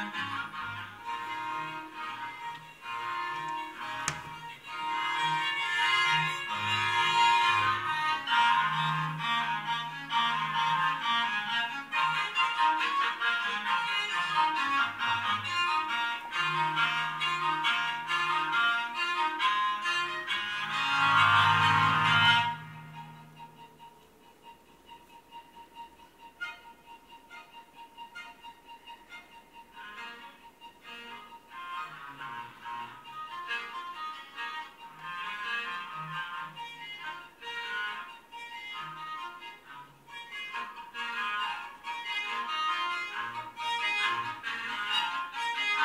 Thank